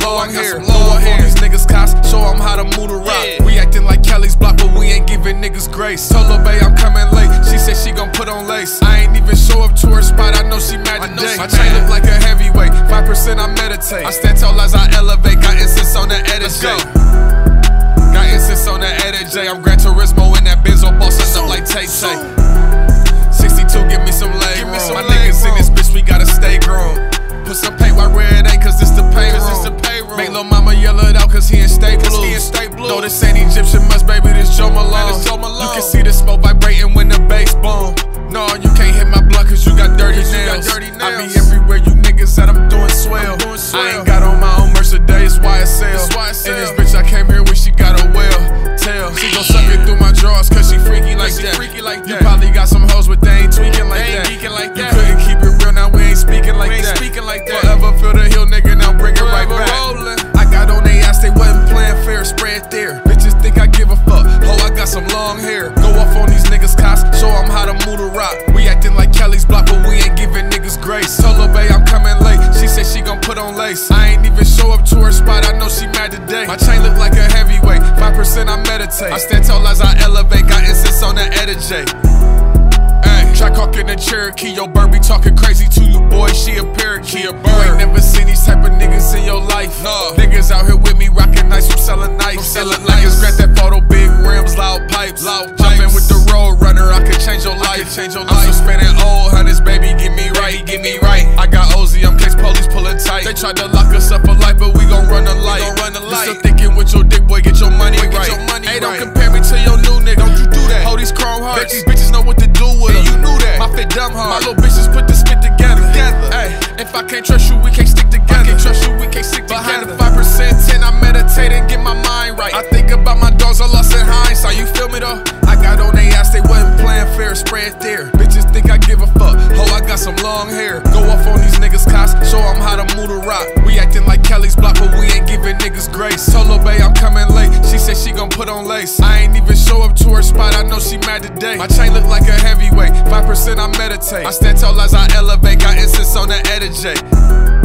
some long hair. Go off on these niggas cops, show them how to move the rock. We acting like Kelly's block, but we ain't giving niggas grace. Told Lil Bay I'm coming late. She said she gon' put on lace. I ain't even show up to her spot. I know she mad today. My chain look like a heavyweight. Five percent I meditate. I stand tall as I elevate. Got incense on the edit J. Got incense on the edit J. I'm Gran Turismo in that Benzo bossing up like Tay Tay. 62, give me some leg room. My niggas in this bitch, we gotta stay grown. Put some paint out cause state blues. No, this ain't Egyptian musk, baby, this Jo Malone. You can see the smoke vibrating when the bass boom. No, you can't hit my blood cause you got dirty nails. I be everywhere you niggas that I'm doing swell. I ain't got on my own Mercedes YSL. In this bitch, I came here when she got a well. Tell she gon' suck it through my drawers show up to her spot, I know she mad today. My chain look like a heavyweight. 5% I meditate. I stand tall as I elevate. Got incense on the edit J. Ay, hawk in the Cherokee, yo bird be talking crazy to you, boy. She a parakeet. She a bird. You ain't never seen these type of niggas in your life. No. Niggas out here with me rocking nice from selling knives. Selling niggas Grab that photo, big rims, loud pipes. Loud Jumping with the road runner, I could change your life. change your life. I'm suspending old hunters, baby, get me right, get me right. I got I'm case police pulling tight. They tried to lock us up for life, but we gon' run a light. Gon' run the light. You still thinking with your dick, boy, get your money right. Get your money hey, don't compare me to your new nigga. Don't you do that? Hold these chrome hearts. Bet these bitches know what to do with them. you knew that. My fit dumb hard. My little bitches put the spit together. Hey, if I can't trust you, we can't stick together. Got some long hair. Go off on these niggas cops, show them how to move the rock. We acting like Kelly's block, but we ain't giving niggas grace. Solo Bay I'm coming late. She said she gon' put on lace. I ain't even show up to her spot, I know she mad today. My chain look like a heavyweight. 5% I meditate. I stand tall as I elevate. Got incense on the J.